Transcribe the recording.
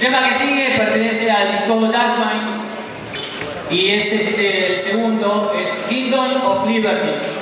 El tema que sigue pertenece al disco Darkmind y es este, el segundo, es Kingdom of Liberty.